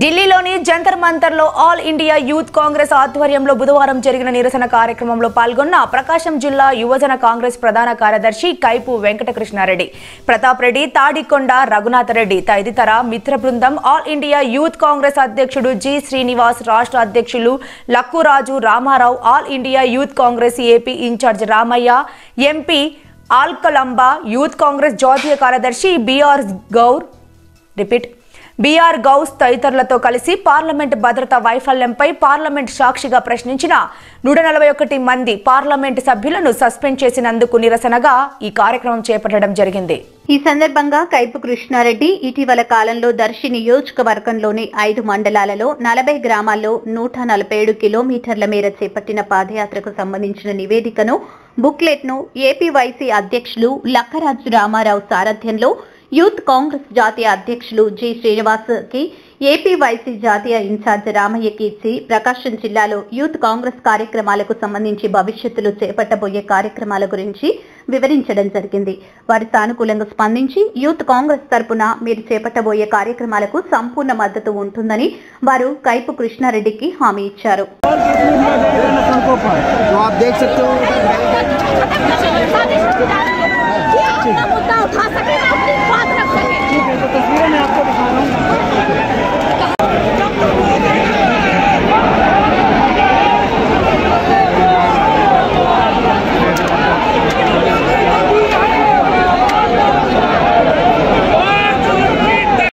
ఢిల్లీలోని జంతర్ మంతర్లో all India youth Congress ఆధ్వర్యంలో బుధవారం జరిగిన నిరసన కార్యక్రమంలో పాల్గొన్న ప్రకాశం జిల్లా యువజన కాంగ్రెస్ ప్రధాన కార్యదర్శి కైపు వెంకటకృష్ణారెడ్డి ప్రతాప్ రెడ్డి తాడికొండ రఘునాథ రెడ్డి తదితర మిత్ర బృందం ఆల్ ఇండియా యూత్ కాంగ్రెస్ అధ్యక్షుడు జి శ్రీనివాస్ రాష్ట్ర అధ్యక్షులు Lakkuraju Ramarao all India youth Congress AP incharge Ramayya MP Alka Lamba youth Congress జాతీయ కార్యదర్శి BR Gaur. Repeat. BR Gous తదితరులతో కలిసి పార్లమెంట్ భద్రతా వైఫల్యంపై పార్లమెంట్ సాక్షిగా ప్రశ్నించిన నూట నలభై ఒకటి మంది పార్లమెంట్ సభ్యులను సస్పెండ్ చేసినందుకు నిరసనగా ఈ కార్యక్రమం చేపట్టడం జరిగింది. ఈ సందర్భంగా కైపు కృష్ణారెడ్డి ఇటీవల కాలంలో దర్శి నియోజకవర్గంలోని ఐదు మండలాలలో నలభై గ్రామాల్లో నూట నలభై ఏడు కిలోమీటర్ల మేర చేపట్టిన పాదయాత్రకు సంబంధించిన నివేదికను బుక్లెట్ను ఏపీవైసీ అధ్యక్షులు లక్కరాజు రామారావు సారథ్యంలో యూత్ కాంగ్రెస్ జాతీయ అధ్యక్షులు జి శ్రీనివాస్కి ఏపీవైసీ జాతీయ ఇన్ఛార్జ్ రామయ్యకి ఇచ్చి ప్రకాశం జిల్లాలో యూత్ కాంగ్రెస్ కార్యక్రమాలకు సంబంధించి భవిష్యత్తులో చేపట్టబోయే కార్యక్రమాల గురించి వివరించడం జరిగింది. వారి సానుకూలంగా స్పందించి యూత్ కాంగ్రెస్ తరపున మీరు చేపట్టబోయే కార్యక్రమాలకు సంపూర్ణ మద్దతు ఉంటుందని వారు కైపు కృష్ణారెడ్డికి హామీ ఇచ్చారు.